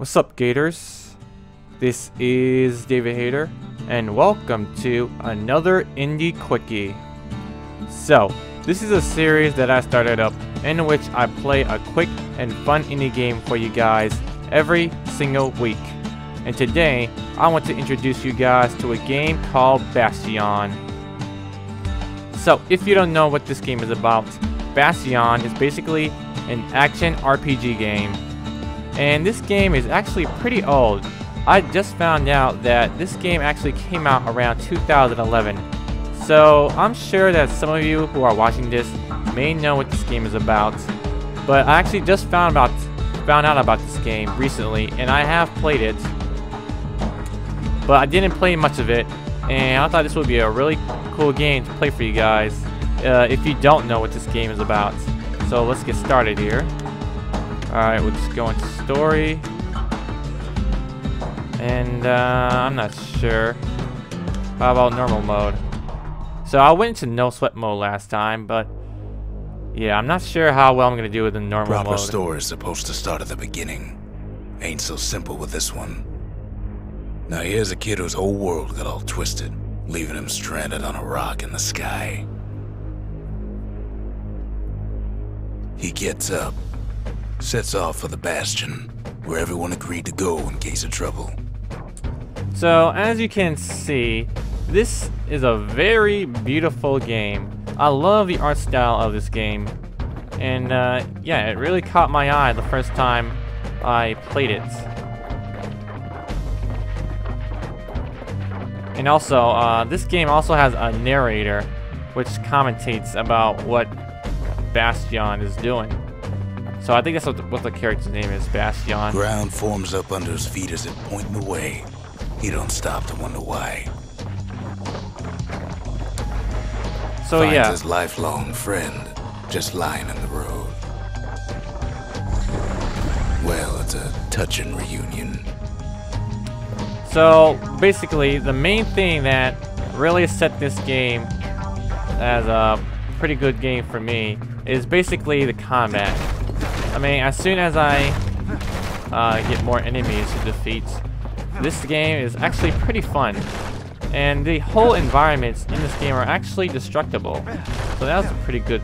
What's up, Gators? This is David Hayder, and welcome to another Indie Quickie. So, this is a series that I started up in which I play a quick and fun indie game for you guys every single week. And today, I want to introduce you guys to a game called Bastion. So, if you don't know what this game is about, Bastion is basically an action RPG game and this game is actually pretty old. I just found out that this game actually came out around 2011. So I'm sure that some of you who are watching this may know what this game is about. But I actually just found about found out about this game recently and I have played it. But I didn't play much of it and I thought this would be a really cool game to play for you guys uh, if you don't know what this game is about. So let's get started here. Alright, we'll just go into story. And uh, I'm not sure. How about normal mode? So I went into no sweat mode last time, but yeah, I'm not sure how well I'm gonna do with the normal mode. Proper mode. story is supposed to start at the beginning. Ain't so simple with this one. Now here's a kid whose whole world got all twisted, leaving him stranded on a rock in the sky. He gets up, sets off for the Bastion, where everyone agreed to go in case of trouble. So as you can see, this is a very beautiful game. I love the art style of this game. And uh, yeah, it really caught my eye the first time I played it. And also, uh, this game also has a narrator, which commentates about what Bastion is doing. So I think that's what the, what the character's name is, Bastion. Ground forms up under his feet as it pointing the way. He don't stop to wonder why. So Finds yeah, his lifelong friend just lying in the road. Well, it's a touching reunion. So basically, the main thing that really set this game as a pretty good game for me is basically the combat. I mean, as soon as I uh, get more enemies to defeat, this game is actually pretty fun. And the whole environments in this game are actually destructible. So that's a pretty good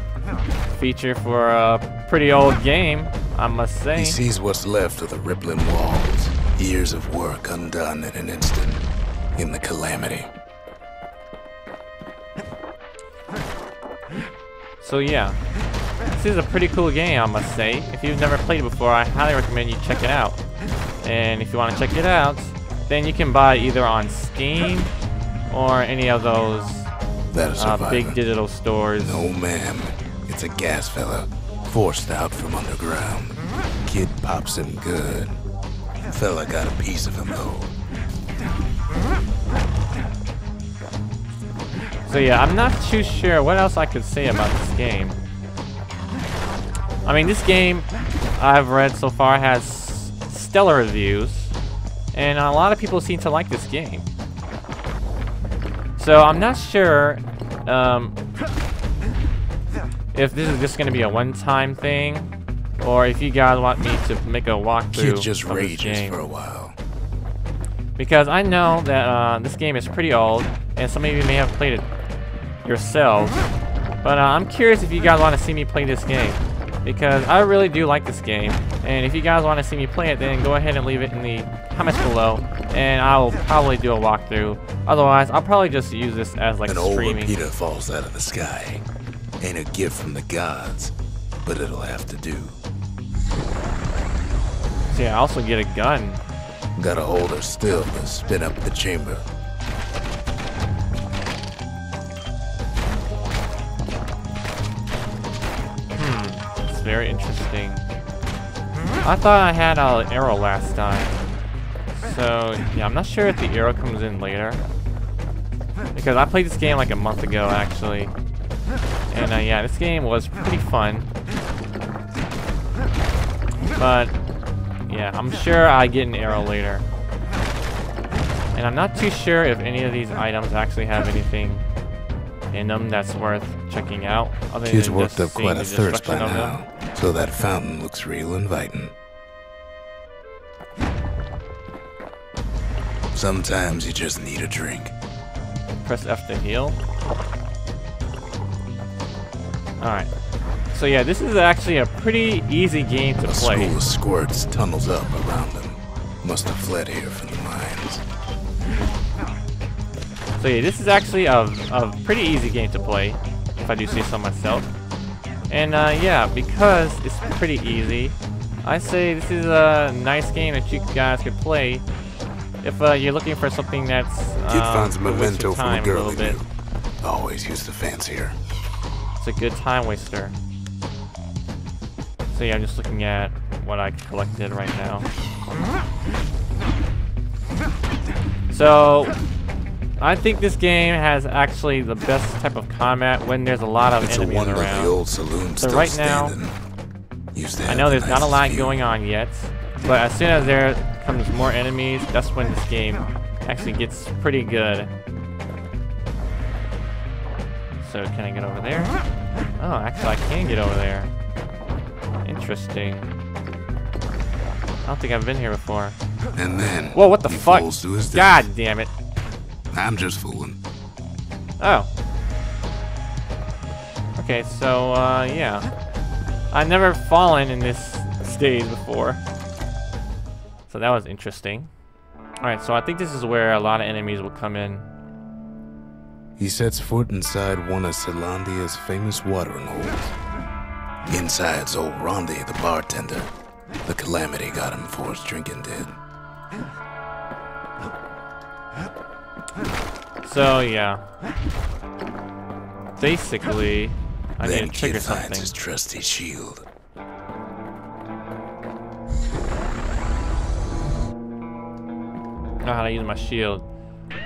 feature for a pretty old game, I must say. He sees what's left of the rippling walls. Years of work undone in an instant. In the calamity. So yeah, is a pretty cool game, I must say. If you've never played it before, I highly recommend you check it out. And if you want to check it out, then you can buy it either on Steam or any of those That uh, big digital stores. No, ma'am. It's a gas fella. Forced out from underground. Kid pops him good. Fella got a piece of him, though. So yeah, I'm not too sure what else I could say about this game. I mean, this game I've read so far has stellar reviews, and a lot of people seem to like this game. So I'm not sure um, if this is just going to be a one-time thing, or if you guys want me to make a walkthrough Kid just of this game. for a while. Because I know that uh, this game is pretty old, and some of you may have played it yourselves. But uh, I'm curious if you guys want to see me play this game. Because I really do like this game. And if you guys want to see me play it, then go ahead and leave it in the comments below. And I'll probably do a walkthrough. Otherwise, I'll probably just use this as like An old streaming. repeater falls out of the sky. Ain't a gift from the gods, but it'll have to do. See, I also get a gun. Gotta hold her still and spin up the chamber. Very interesting. I thought I had an arrow last time. So, yeah, I'm not sure if the arrow comes in later. Because I played this game like a month ago, actually. And, uh, yeah, this game was pretty fun. But, yeah, I'm sure I get an arrow later. And I'm not too sure if any of these items actually have anything in them that's worth checking out. Other Kid's worked up quite a thirst by now, so that fountain looks real inviting. Sometimes you just need a drink. Press F to heal. Alright. So yeah, this is actually a pretty easy game to A play. school of squirts tunnels up around them. Must have fled here from the mines. So yeah, this is actually a, a pretty easy game to play, if I do say so myself. And uh, yeah, because it's pretty easy, I say this is a nice game that you guys could play if uh, you're looking for something that's Kid um, finds a memento from a girl little he bit. Always use the fancier. It's a good time waster. So yeah, I'm just looking at what I collected right now. So, I think this game has actually the best type of combat when there's a lot of It's a enemies wonder around. the old saloon So right now, standing. Used to I know the there's not a lot view. going on yet, but as soon as there comes more enemies, that's when this game actually gets pretty good. So can I get over there? Oh, actually I can get over there. Interesting. I don't think I've been here before. And then Whoa, what the he fuck? falls to his death. God damn it. I'm just fooling. Oh. Okay, so, uh, yeah. I've never fallen in this stage before. So that was interesting. Alright, so I think this is where a lot of enemies will come in. He sets foot inside one of Caelondia's famous watering holes. Inside's old Rondi, the bartender. The calamity got him before his drinking did. So, yeah. Basically, I then need to trigger Kid finds his trusty shield. know how to use my shield.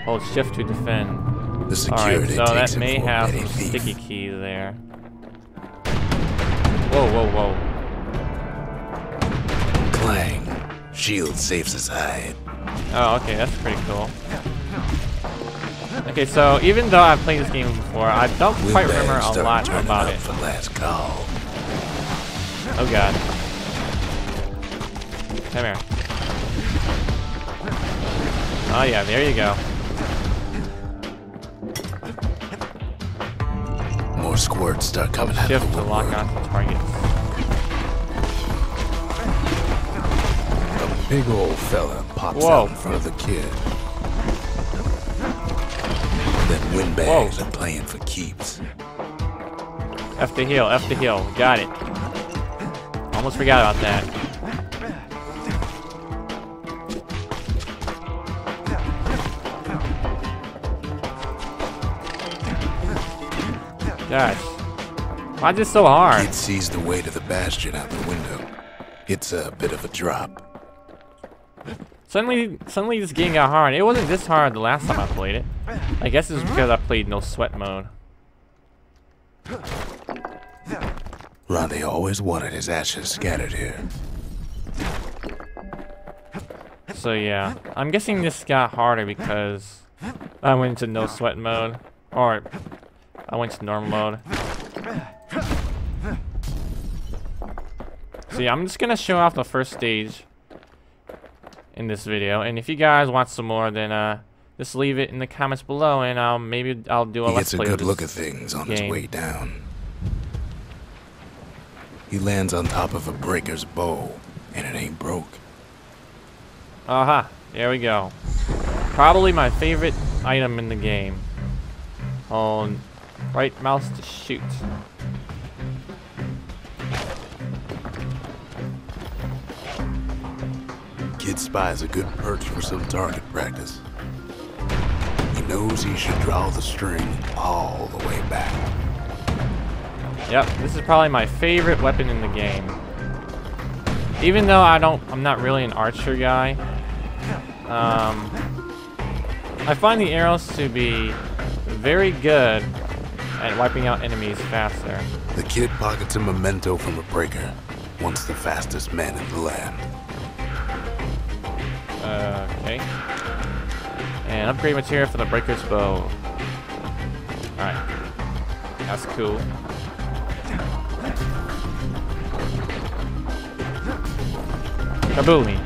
Hold shift to defend. The security so takes that him may have some sticky keys there. Whoa, whoa, whoa. Clang. Shield saves his hide. Oh, okay, that's pretty cool. Okay, so even though I've played this game before, I don't quite remember a lot about it. For last call. Oh god. Come here. Oh yeah, there you go. More squirts start coming out Shift to the lock onto targets. A big old fella pops Whoa. out in front of the kid. Then windbags Whoa. are playing for keeps. F to heal, F to heal. Got it. Almost forgot about that. Gosh. Why is this so hard? Kid sees the way to the bastion out the window. It's a bit of a drop. Suddenly, suddenly this game got hard. It wasn't this hard the last time I played it. I guess it's because I played no sweat mode. Rondi always wanted his ashes scattered here. So yeah, I'm guessing this got harder because I went to no sweat mode, or I went to normal mode. So yeah, I'm just gonna show off the first stage in this video, and if you guys want some more, then uh, just leave it in the comments below, and I'll maybe I'll do a He let's gets a good look at things on game. his way down. He lands on top of a breaker's bow, and it ain't broke. Aha, there we go. Probably my favorite item in the game. Hold right mouse to shoot. Kid spies a good perch for some target practice. He knows he should draw the string all the way back. Yep, this is probably my favorite weapon in the game. Even though I don't, I'm not really an archer guy. Um, I find the arrows to be very good at wiping out enemies faster. The kid pockets a memento from a breaker, once the fastest man in the land. Uh, okay. And upgrade material for the breaker's bow. Alright. That's cool. Kaboomy.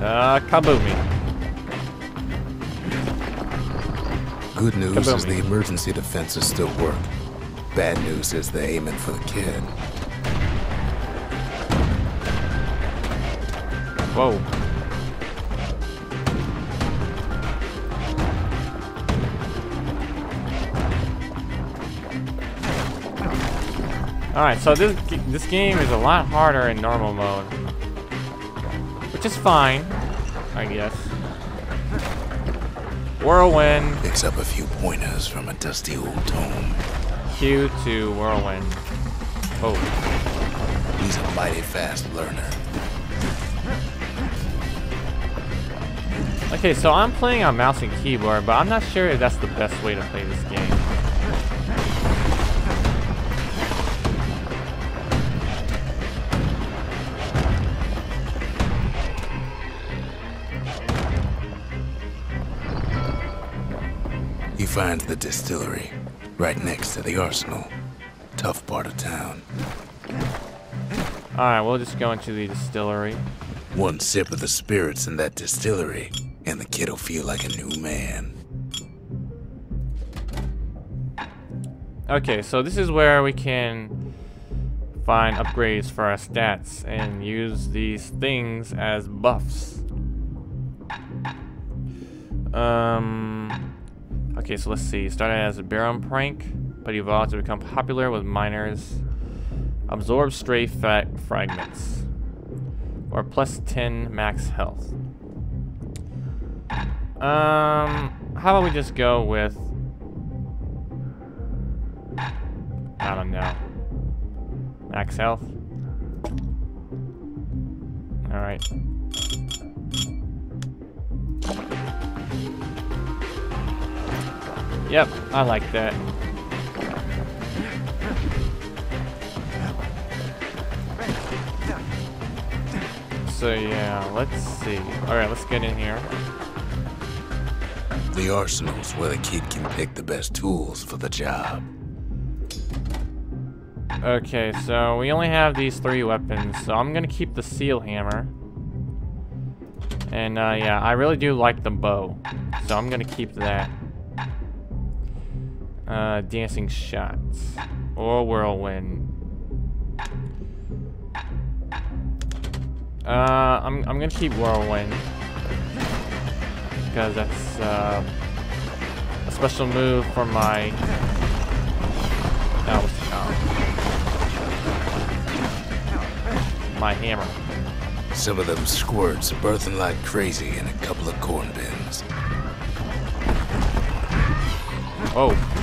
Uh, kaboomy. good news is the emergency defenses still work. Bad news is they're aiming for the kid. Whoa. Alright, so this this game is a lot harder in normal mode. Which is fine, I guess. Whirlwind, Picks up a few pointers from a dusty old tome. Q to Whirlwind. Oh, He's a mighty fast learner. Okay, so I'm playing on mouse and keyboard, but I'm not sure if that's the best way to play this game. He finds the distillery right next to the arsenal. Tough part of town. Alright, we'll just go into the distillery. One sip of the spirits in that distillery, and the kid'll feel like a new man. Okay, so this is where we can find upgrades for our stats and use these things as buffs. Um, okay, so let's see. Started as a Baron prank, but evolved to become popular with miners. Absorb stray fat fragments. Or plus 10 max health. Um, how about we just go with I don't know. Max health. Alright. Yep, I like that. So yeah, let's see. Alright, let's get in here. The arsenal's where the kid can pick the best tools for the job. Okay, so we only have these three weapons, so I'm gonna keep the seal hammer. And uh, yeah, I really do like the bow, so I'm gonna keep that. Uh, dancing shots or whirlwind. Uh, I'm I'm gonna keep whirlwind because that's uh, a special move for my. Oh, what's- oh. my hammer. Some of them squirts birthing like crazy in a couple of corn bins. Oh.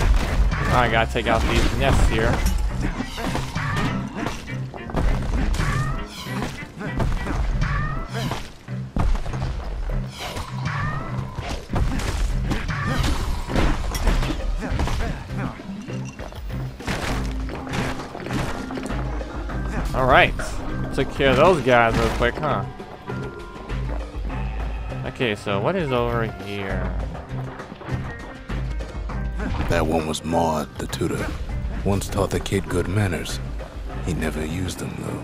I gotta take out these nests here. Alright. Took care of those guys real quick, huh? Okay, so what is over here? That one was Maud, the tutor. Once taught the kid good manners. He never used them, though.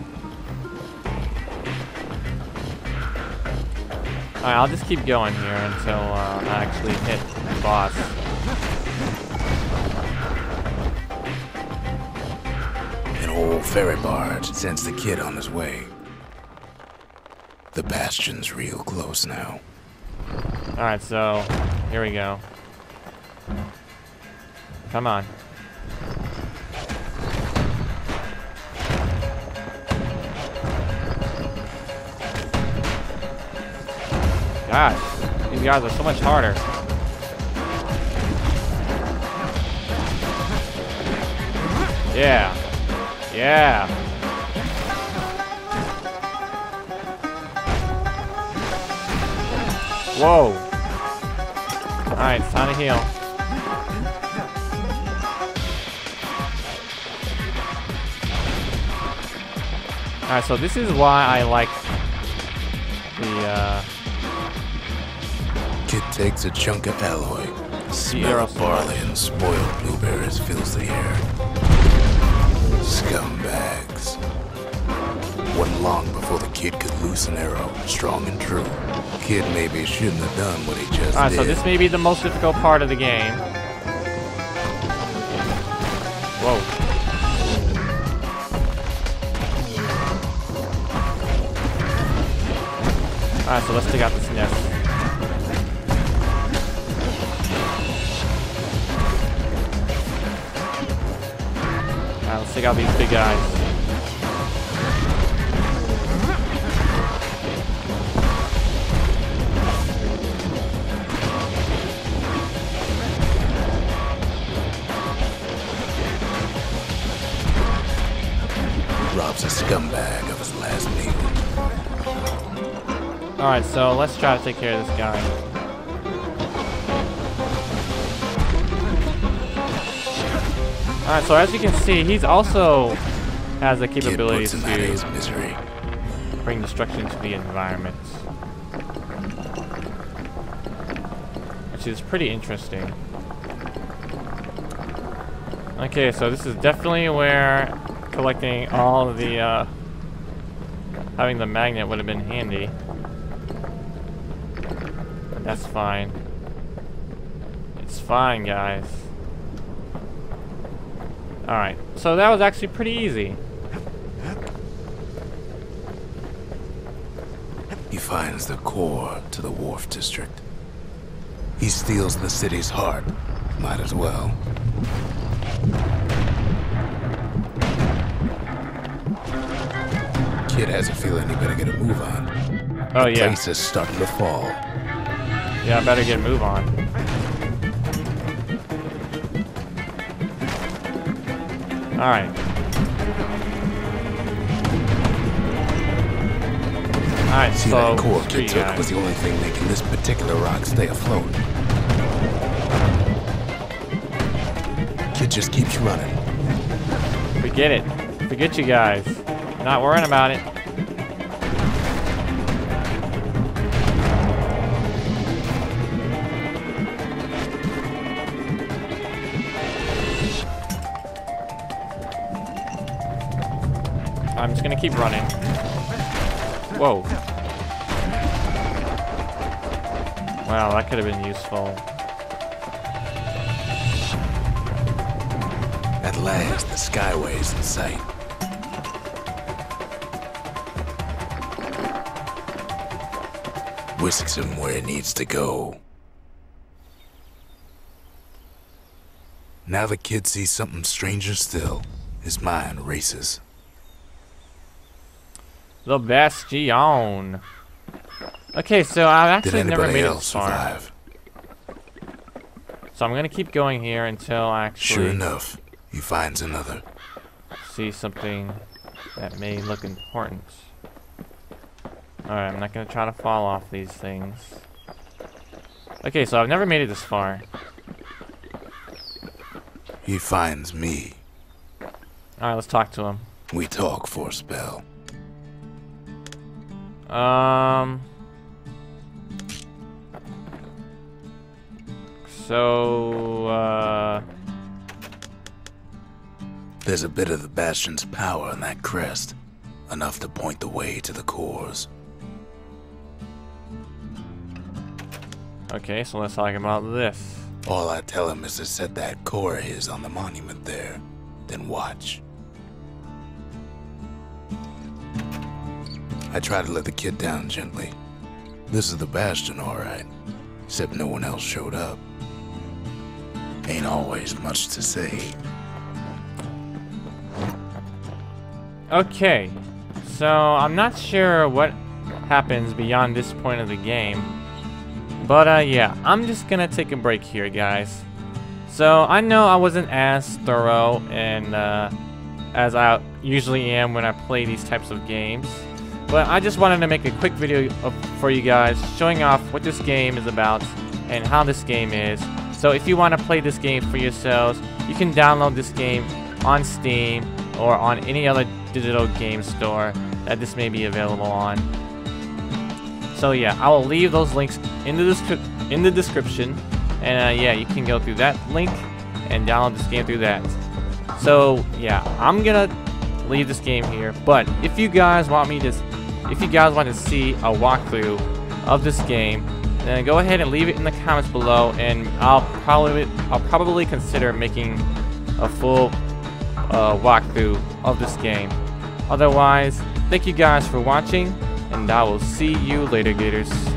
Alright, I'll just keep going here until uh, I actually hit the boss. An old ferry barge sends the kid on his way. The bastion's real close now. Alright, so here we go. Come on. Gosh, these guys are so much harder. Yeah. Yeah. Whoa. Alright, time to heal. Alright, so this is why I like the, uh, Kid takes a chunk of alloy. Smell of barley and spoiled blueberries fills the air. Scumbags. Wasn't long before the kid could loose an arrow, strong and true. Kid maybe shouldn't have done what he just Alright, so this may be the most difficult part of the game. Alright, so let's take out this nest. Alright, let's take out these big guys. So let's try to take care of this guy. Alright, so as you can see, he's also has the Kid capabilities puts him out of his to misery. bring destruction to the environment. Which is pretty interesting. Okay, so this is definitely where collecting all of the, uh, having the magnet would have been handy. That's fine. It's fine, guys. Alright, so that was actually pretty easy. He finds the core to the Wharf District. He steals the city's heart. Might as well. Kid has a feeling he better get a move on. Oh yeah, Place is starting to fall. Yeah, I better get a move on. Alright. Alright, See so that core screw you took guys. was the only thing making this particular rock stay afloat. Kid just keeps running. Forget it. Forget you guys. Not worrying about it. I'm just gonna keep running. Whoa. Wow, that could have been useful. At last, the skyway's in sight. Whisks him where he needs to go. Now the kid sees something stranger still. His mind races. The Bastion. Okay, so I've actually never made it this far. So I'm gonna keep going here until I Sure enough, he finds another. see something that may look important. Alright, I'm not gonna try to fall off these things. Okay, so I've never made it this far. He finds me. Alright, let's talk to him. We talk for a spell. Um. So, uh. There's a bit of the Bastion's power in that crest. Enough to point the way to the cores. Okay, so let's talk about this. All I tell him is to set that core of his on the monument there. Then watch. I try to let the kid down gently. This is the Bastion, alright. Except no one else showed up. Ain't always much to say. Okay, so I'm not sure what happens beyond this point of the game. But uh, yeah, I'm just gonna take a break here, guys. So I know I wasn't as thorough and uh, as I usually am when I play these types of games. But I just wanted to make a quick video of, for you guys showing off what this game is about and how this game is. So if you want to play this game for yourselves, you can download this game on Steam or on any other digital game store that this may be available on. So yeah, I will leave those links in the in the description, and uh, yeah, you can go through that link and download this game through that. So yeah, I'm gonna leave this game here. But if you guys want me to, if you guys want to see a walkthrough of this game, then go ahead and leave it in the comments below, and I'll probably I'll probably consider making a full uh, walkthrough of this game. Otherwise, thank you guys for watching, and I will see you later, Gators.